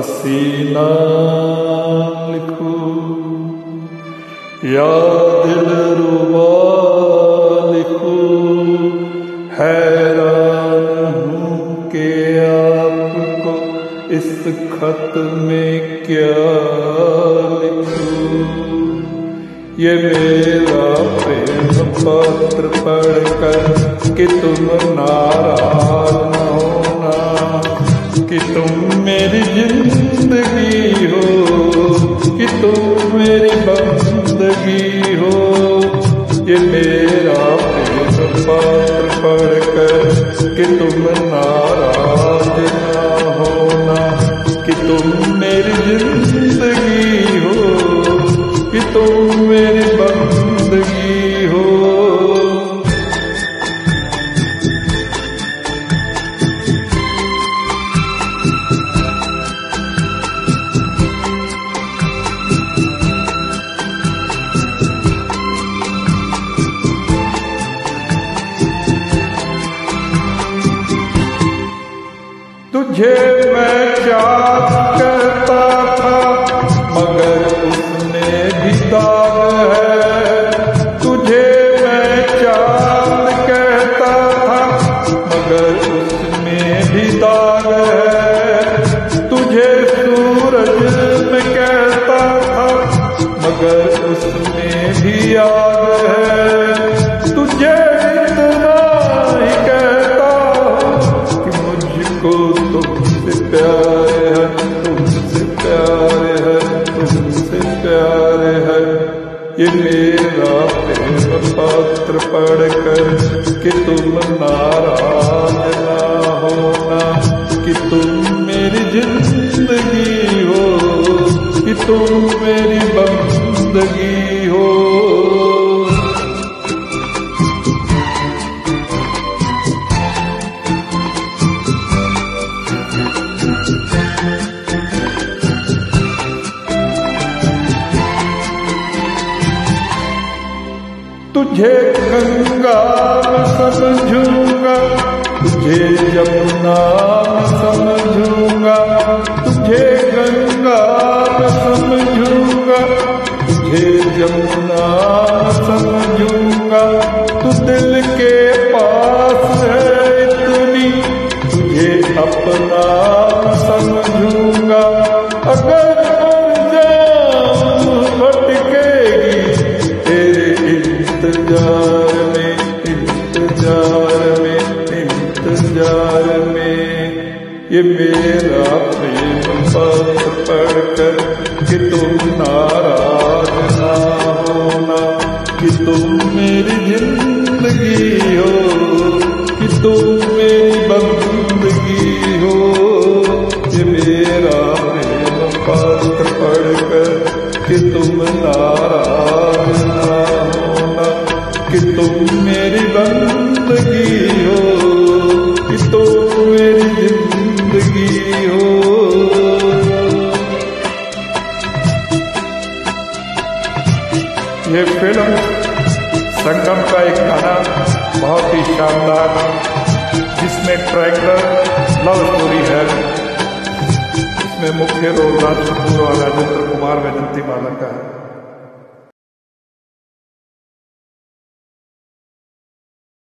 حسینہ لکھو۔ یا دل ربا لکھو۔ حیران ہوں کہ آپ کو اس خط میں کیا لکھوں یہ میرا پریم پتر پڑھ کر کہ تم ناراض نہ ہونا، کہ تم میری زندگی ہو، کہ تم میری بندگی ہو۔ یہ میرا پریم پڑھ کر کہ تم ناراض نہ ہونا، کہ تم میری زندگی ہو، کہ تم میری بندگی تجھے میں چاند کہتا تھا، مگر اس میں بھی داغ ہے۔ تجھے میں چاند کہتا تھا، مگر اس میں بھی داغ ہے۔ تجھے سورج میں کہتا تھا، مگر پریم پاتر پڑھ کر کہ تم ناراض نہ ہونا، کہ تم میری زندگی ہو، کہ تم میری بندگی ہو۔ تجھے گنگا سمجھوں گا تجھے جمنا سمجھوں گا تجھے گنگا سمجھوں گا تجھے جمنا یہ میرا پریم پت پڑھ کر کہ تم ناراض نہ ہونا، کہ تم میری زندگی ہو، کہ تم میری یہ سنگم کا ایک گانا بہت ہی شاندار، جس میں ٹریکٹر لو اسٹوری ہے اس میں مکھیہ رول راج کپور اور راجندر کمار ونتی مالا کا ہے۔